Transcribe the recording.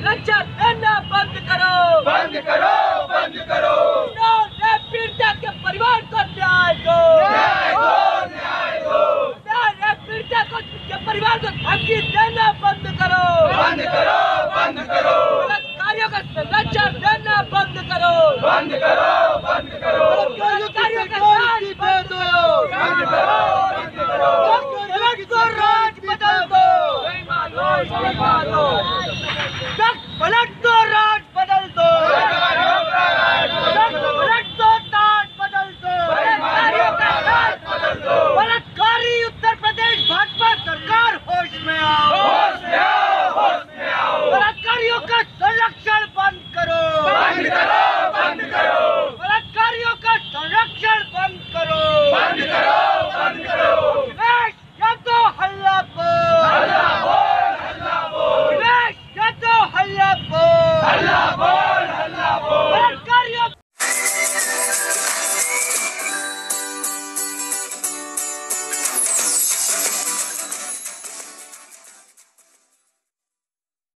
संरक्षण देना बंद करो। बंद करो बंद करो। पीड़िता के परिवार को न्याय दो। पीड़िता को के परिवार को धमकी देना बंद करो। बंद करो बंद करो। कार्यों का संरक्षण देना बंद करो। बंद करो। પલટ